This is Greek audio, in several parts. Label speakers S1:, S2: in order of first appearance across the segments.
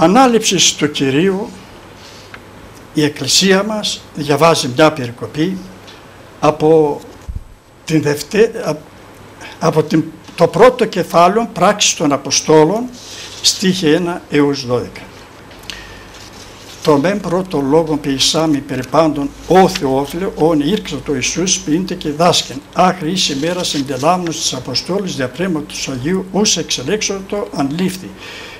S1: ανάληψης του Κυρίου η Εκκλησία μας διαβάζει μια περικοπή από, την δευτε... από την... το πρώτο κεφάλαιο πράξης των Αποστόλων στίχη 1 έως 12. Το μεν πρώτο λόγο ποιησάμι περί πάντων ο Θεόφιλε, όν ήρξε το Ιησούς πίντε και δάσκεν. Άχρη εις ημέρα συντελάμνος της Αποστόλης διαπρέματος Αγίου, ως εξελέξωτο ανλήφθη.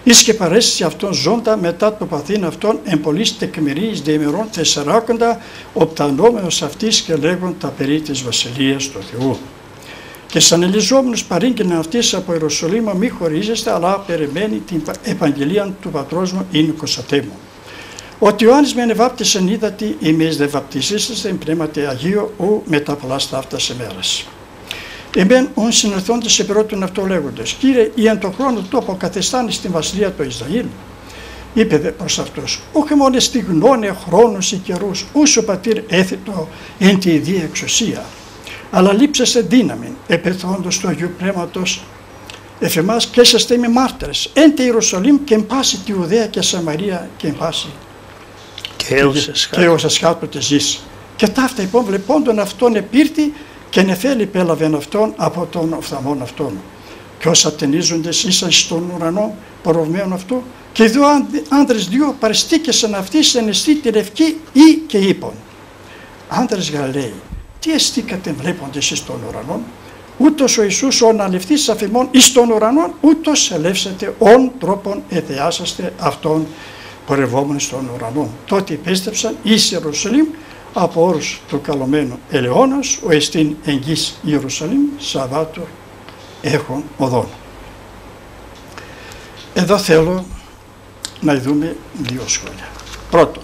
S1: Εις και παρέστηση αυτόν ζώντα μετά το παθήν αυτόν εμπολής τεκμηρίης διεμερών τεσσαράκοντα οπτανόμενος αυτής και λέγον τα περί της Βασιλείας του Θεού. Και σαν ελιζόμενος παρήγγειλε αυτής από Ιερουσαλήμ μη χωρίζεστε αλλά περιμένει την Ευαγγελία του πατρός μου είναι μου. Ότι ο Ιωάννης με ανεβάπτισεν είδατη εμείς δε βαπτισίσταστε εν πνεύματι Αγίο ου μετά πολλά σταύτας ημέρας. Εμέν ον συνερθόντες σε πρώτον αυτό λέγοντες «Κύριε, ή εν το χρόνο του αποκαθεστάνει στην βασιλεία του Ισραήλ». Είπε δε προς αυτούς «Όχι μόνο στιγνώνε χρόνος ή καιρούς, ούσο πατήρ έθετο εν τη ιδία εξουσία, αλλά λείψεστε δύναμη επεθόντος του Αγίου Πνεύματος εφ' και είσαστε με μάρτυρες εν τη Ιερουσαλήμ και εν πάση τη Ουδαία και Σαμαρία και εν πάση και ως εσχάτωτε ζεις. Και ταύτα λοιπόν βλεπόντων αυτόν επήρτη και νεφέλη πέλαβεν αυτόν από τον οφθαμόν αυτόν. Και όσα ατενίζοντες ήσαν στον ουρανό παροβμένο αυτό και δύο άντρες δύο παρεστήκεσαν αυτοί σε νεστή τη λευκή ή και είπαν. Άντρες Γαλαίοι, τι εστίκατε βλέποντες εις τον ουρανό, ούτως ο Ιησούς ο αναληφθής αφημών εις τον ουρανό, ούτως ελεύσετε όν τρόπον εθεάσαστε αυτόν πορευόμενοι στον ουρανό. Τότε πίστεψαν εις Ιερουσαλήμ από όρους του καλωμένου ελαιώνας, ο εστίν εγγύς Ιερουσαλήμ, Σαββάτου έχουν οδόν. Εδώ θέλω να δούμε δύο σχόλια. Πρώτον,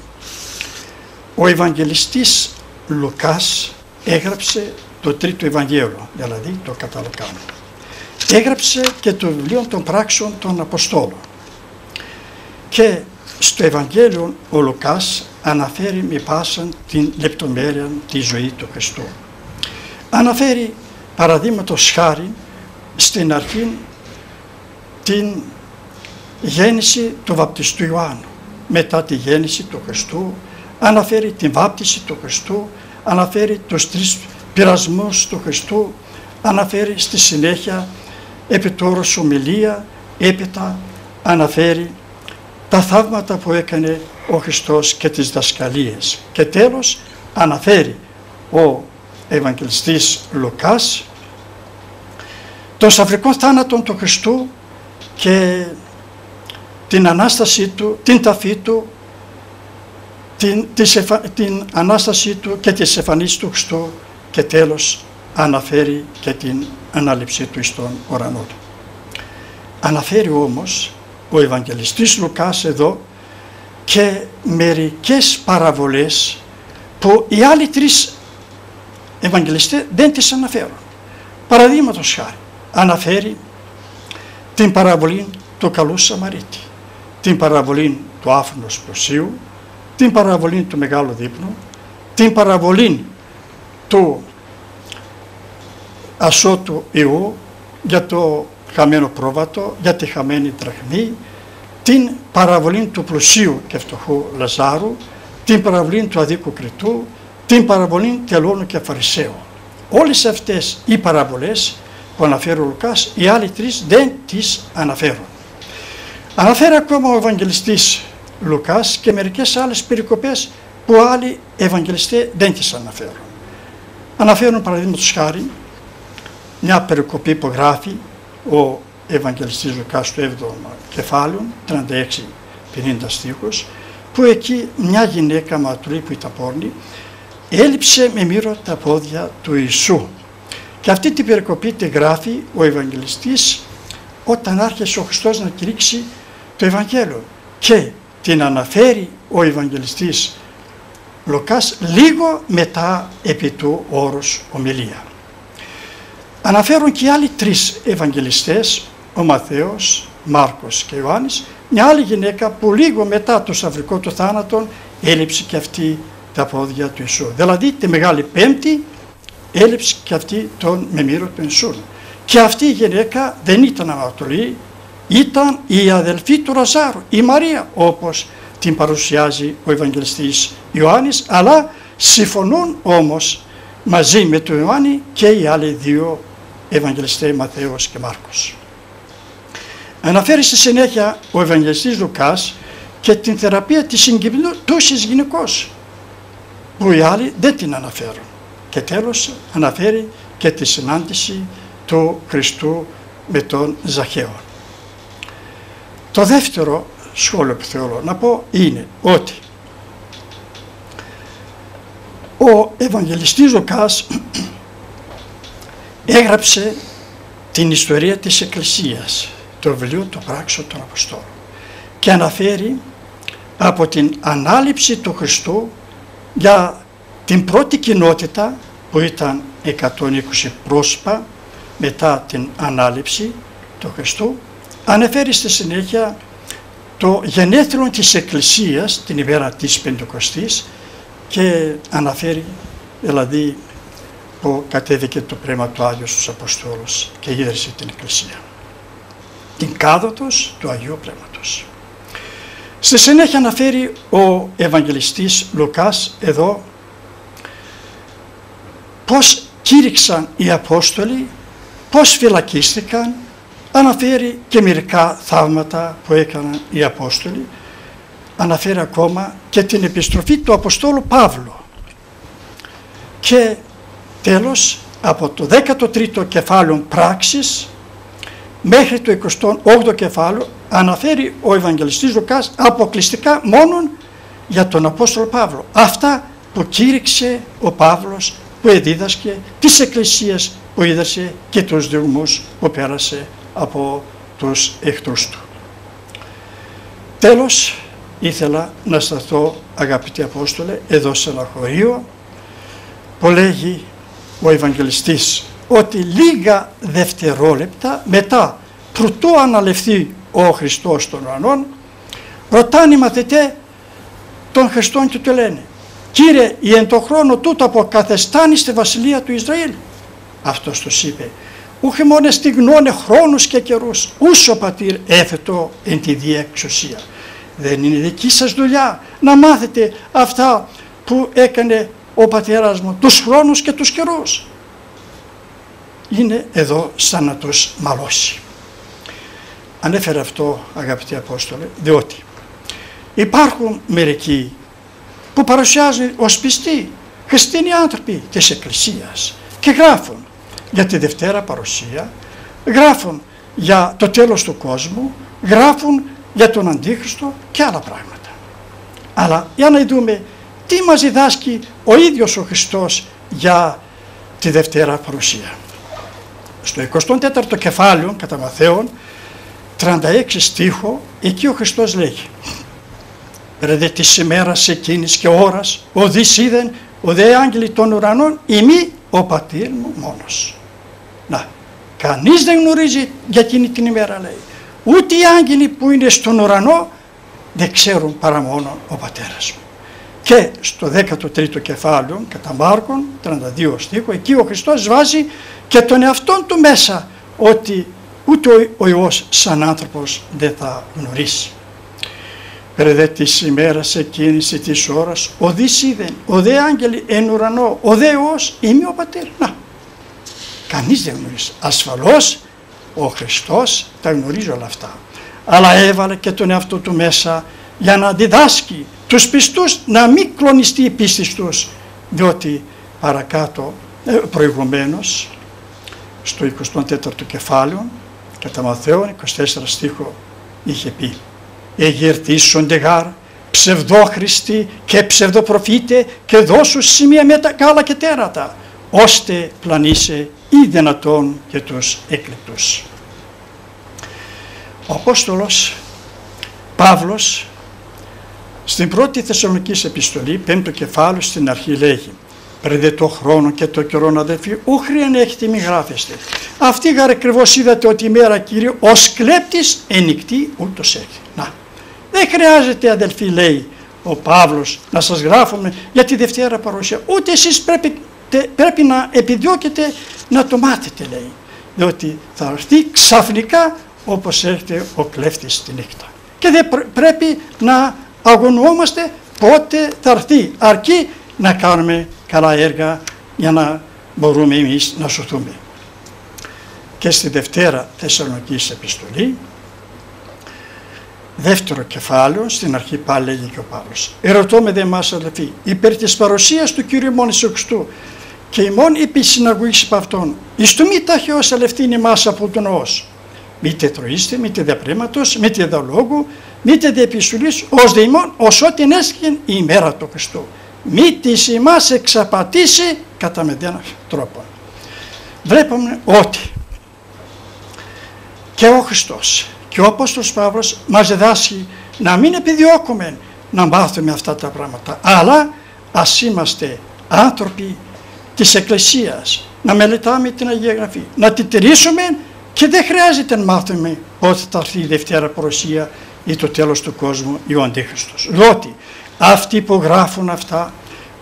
S1: ο Ευαγγελιστής Λουκάς έγραψε το τρίτο Ευαγγέλιο, δηλαδή το Καταλοκάνο. Έγραψε και το βιβλίο των πράξεων των Αποστόλων. Και στο Ευαγγέλιο ο Λουκάς αναφέρει με πάσαν την λεπτομέρεια της ζωής του Χριστού. Αναφέρει παραδείγματος χάρη στην αρχή την γέννηση του βαπτιστού Ιωάννου. Μετά τη γέννηση του Χριστού αναφέρει την βάπτιση του Χριστού, αναφέρει τους τρεις πειρασμούς του Χριστού, αναφέρει στη συνέχεια επιτόρους ομιλία, έπειτα αναφέρει τα θαύματα που έκανε ο Χριστός και τις δασκαλίες. Και τέλος αναφέρει ο Ευαγγελιστής Λουκάς τον σαυρικό θάνατο του Χριστού και την Ανάστασή Του, την ταφή Του, την, την Ανάστασή Του και τις εμφανίσεις του Χριστού και τέλος αναφέρει και την ανάληψή Του στον ουρανό Του. Αναφέρει όμως ο Ευαγγελιστής Λουκάς εδώ και μερικές παραβολές που οι άλλοι τρεις Ευαγγελιστές δεν τις αναφέρουν. Παραδείγματος χάρη αναφέρει την παραβολή του καλού Σαμαρίτη, την παραβολή του άφρονος προσίου, την παραβολή του μεγάλου δείπνου, την παραβολή του ασώτου Ιού για το χαμένο πρόβατο, για τη χαμένη τραχμή, την παραβολή του πλουσίου και φτωχού Λαζάρου, την παραβολή του αδίκου Κριτού, την παραβολή τελώνου και Φαρισαίου. Όλες αυτές οι παραβολές που αναφέρει ο Λουκάς, οι άλλοι τρεις δεν τις αναφέρουν. Αναφέρει ακόμα ο Ευαγγελιστής Λουκάς και μερικές άλλες περικοπές που άλλοι Ευαγγελιστές δεν τις αναφέρουν. Αναφέρουν παραδείγματος χάρη μια περικοπή που γράφει ο Ευαγγελιστής Λουκάς του 7ο κεφάλαιο, 36-50 στίχους, που εκεί μια γυναίκα ματρή που ήταν πόρνη έλειψε με μύρο τα πόδια του Ιησού. Και αυτή την περικοπή τη γράφει ο Ευαγγελιστής όταν άρχισε ο Χριστός να κηρύξει το Ευαγγέλιο και την αναφέρει ο Ευαγγελιστής Λουκάς λίγο μετά επί του όρους ομιλία. Αναφέρουν και οι άλλοι τρεις Ευαγγελιστές, ο Μαθαίος, Μάρκος και Ιωάννης, μια άλλη γυναίκα που λίγο μετά το σαυρικό του θάνατο έλειψε και αυτή τα πόδια του Ιησού. Δηλαδή τη Μεγάλη Πέμπτη έλειψε και αυτή τον μεμύρο του Ιησού. Και αυτή η γυναίκα δεν ήταν αμαρτωλή, ήταν η αδελφή του Ραζάρου, η Μαρία, όπως την παρουσιάζει ο Ευαγγελιστής Ιωάννης, αλλά συμφωνούν όμως μαζί με τον Ιωάννη και οι άλλοι δύο Ευαγγελιστές Μαθαίος και Μάρκος. Αναφέρει στη συνέχεια ο Ευαγγελιστής Λουκάς και την θεραπεία της συγκινητούσης γυναικός που οι άλλοι δεν την αναφέρουν. Και τέλος αναφέρει και τη συνάντηση του Χριστού με τον Ζαχαίο. Το δεύτερο σχόλιο που θέλω να πω είναι ότι ο Ευαγγελιστής Λουκάς έγραψε την ιστορία της Εκκλησίας, το βιβλίο του πράξεων των Αποστόλων και αναφέρει από την ανάληψη του Χριστού για την πρώτη κοινότητα που ήταν 120 πρόσωπα μετά την ανάληψη του Χριστού. Αναφέρει στη συνέχεια το γενέθλιο της Εκκλησίας την ημέρα της Πεντηκοστής και αναφέρει δηλαδή που κατέβηκε το πνεύμα του Άγιου στους Αποστόλους και ίδρυσε την Εκκλησία. Την κάδοτος του Αγίου Πνεύματος. Στη συνέχεια αναφέρει ο Ευαγγελιστής Λουκάς εδώ πώς κήρυξαν οι Απόστολοι, πώς φυλακίστηκαν, αναφέρει και μερικά θαύματα που έκαναν οι Απόστολοι, αναφέρει ακόμα και την επιστροφή του Αποστόλου Παύλου. Και τέλος, από το 13ο κεφάλαιο πράξης μέχρι το 28ο κεφάλαιο αναφέρει ο Ευαγγελιστής Λουκάς αποκλειστικά μόνον για τον Απόστολο Παύλο. Αυτά που κήρυξε ο Παύλος που εδίδασκε τις εκκλησίες που είδασε και τους δειγμούς που πέρασε από τους εχθρούς του. Τέλος, ήθελα να σταθώ αγαπητοί Απόστολε εδώ σε ένα χωρίο που λέγει ο Ευαγγελιστής ότι λίγα δευτερόλεπτα μετά προτού αναλευθεί ο Χριστός των ουρανών ρωτάνε οι μαθητές των Χριστών και του λένε «Κύριε, η εν το χρόνο τούτο αποκαθεστάνει στη βασιλεία του Ισραήλ». Αυτός τους είπε «Ούχε μόνο στιγνώνε χρόνους και καιρούς, ούσο πατήρ έφετο εν τη διεξουσία». Δεν είναι δική σας δουλειά να μάθετε αυτά που έκανε ο πατέρας μου, τους χρόνους και τους καιρούς. Είναι εδώ σαν να τους μαλώσει. Ανέφερε αυτό αγαπητοί Απόστολε, διότι υπάρχουν μερικοί που παρουσιάζουν ως πιστοί χριστίνοι άνθρωποι της Εκκλησίας και γράφουν για τη Δευτέρα Παρουσία, γράφουν για το τέλος του κόσμου, γράφουν για τον Αντίχριστο και άλλα πράγματα. Αλλά για να δούμε τι μας διδάσκει ο ίδιος ο Χριστός για τη Δευτέρα Παρουσία; Στο 24ο κεφάλαιο κατά Μαθαίων 36 στίχο εκεί ο Χριστός λέγει «Ρε της ημέρας εκείνης και ώρας ο δις είδεν ο δε άγγελοι των ουρανών ημί ο πατήρ μου μόνος». Να, κανείς δεν γνωρίζει για εκείνη την ημέρα λέει. Ούτε οι άγγελοι που είναι στον ουρανό δεν ξέρουν παρά μόνο ο πατέρας μου. Και στο 13ο κεφάλαιο κατά Μάρκον 32 στίχο εκεί ο Χριστός βάζει και τον εαυτόν του μέσα ότι ούτε ο Υιός σαν άνθρωπος δεν θα γνωρίσει. Περ' της ημέρας εκείνης της ώρας, ο δις είδεν, ο δε άγγελοι εν ουρανό, ο δε Υιός είμαι ο πατέρ. Να, κανείς δεν γνωρίζει. Ασφαλώς ο Χριστός τα γνωρίζει όλα αυτά. Αλλά έβαλε και τον εαυτό του μέσα για να διδάσκει τους πιστούς να μην κλονιστεί η πίστη τους διότι παρακάτω ε, προηγουμένως στο 24ο κεφάλαιο κατά Μαθαίων 24 στίχο είχε πει «Εγερτήσονται γάρ ψευδόχριστοι και ψευδοπροφήτε και δώσου σημεία με τα κάλα και τέρατα ώστε πλανήσε ή δυνατόν και τους έκλεπτους». Ο Απόστολος Παύλος στην πρώτη Θεσσαλονική επιστολή, πέμπτο κεφάλαιο στην αρχή λέγει «Πρεδε το χρόνο και το καιρό αδελφοί, ούχριαν έχετε μη γράφεστε. Αυτή γαρ ακριβώς είδατε ότι η μέρα Κύριου ως κλέπτης ενικτή ούτως έχει». Να, δεν χρειάζεται αδελφοί λέει ο Παύλος να σας γράφουμε για τη Δευτέρα παρουσία. Ούτε εσείς πρέπει, πρέπει να επιδιώκετε να το μάθετε λέει. Διότι θα έρθει ξαφνικά όπως έρχεται ο κλέφτης τη νύχτα. Και δεν πρέπει να αγωνιόμαστε πότε θα έρθει, αρκεί να κάνουμε καλά έργα για να μπορούμε εμείς να σωθούμε. Και στη Δευτέρα Θεσσαλονικής Επιστολή, δεύτερο κεφάλαιο, στην αρχή πάλι λέγει και ο Παύλος. Ερωτώ με δε εμάς αδελφοί, υπέρ της παρουσίας του Κύριου Μόνη Χριστού και η μόνη επί συναγωγής από αυτόν, εις του μη ταχυώς αλευτήνει μας από τον νόος. Μήτε τροίστε, μήτε δεπρέματος, μήτε δολόγου, μήτε δε επιστολής, ως δεημόν, ως ό,τι ενέσχεν η ημέρα του Χριστού. Μη της ημάς εξαπατήσει κατά με τρόπο. Βλέπουμε ότι και ο Χριστός και ο Απόστολος Παύλος μας διδάσκει να μην επιδιώκουμε να μάθουμε αυτά τα πράγματα, αλλά ας είμαστε άνθρωποι της Εκκλησίας, να μελετάμε την Αγία Γραφή, να τη τηρήσουμε και δεν χρειάζεται να μάθουμε ότι θα έρθει η Δευτέρα Προσία ή το τέλος του κόσμου ή ο Αντίχριστος. Διότι αυτοί που γράφουν αυτά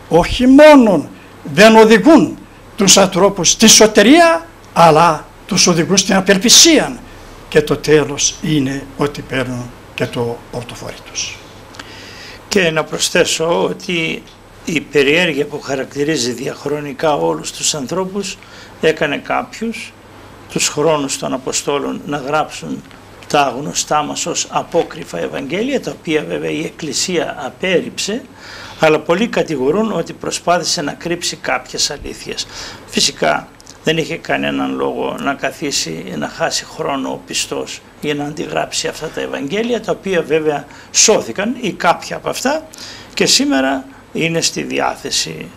S1: όχι μόνο δεν οδηγούν τους ανθρώπους στη σωτερία αλλά τους οδηγούν στην απελπισία και το τέλος είναι ότι παίρνουν και το πορτοφόρι τους.
S2: Και να προσθέσω ότι η περιέργεια που χαρακτηρίζει διαχρονικά όλους τους ανθρώπους έκανε κάποιους τους χρόνους των Αποστόλων να γράψουν τα γνωστά μας ως απόκριφα Ευαγγέλια, τα οποία βέβαια η Εκκλησία απέρριψε, αλλά πολλοί κατηγορούν ότι προσπάθησε να κρύψει κάποιες αλήθειες. Φυσικά δεν είχε κανέναν λόγο να καθίσει, να χάσει χρόνο ο πιστός για να αντιγράψει αυτά τα Ευαγγέλια, τα οποία βέβαια σώθηκαν ή κάποια από αυτά και σήμερα είναι στη διάθεση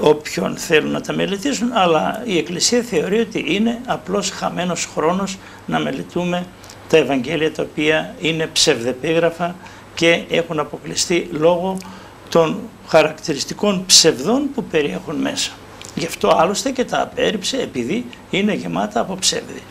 S2: όποιον θέλουν να τα μελετήσουν, αλλά η Εκκλησία θεωρεί ότι είναι απλώς χαμένος χρόνος να μελετούμε τα Ευαγγέλια τα οποία είναι ψευδεπίγραφα και έχουν αποκλειστεί λόγω των χαρακτηριστικών ψευδών που περιέχουν μέσα. Γι' αυτό άλλωστε και τα απέρριψε επειδή είναι γεμάτα από ψεύδι.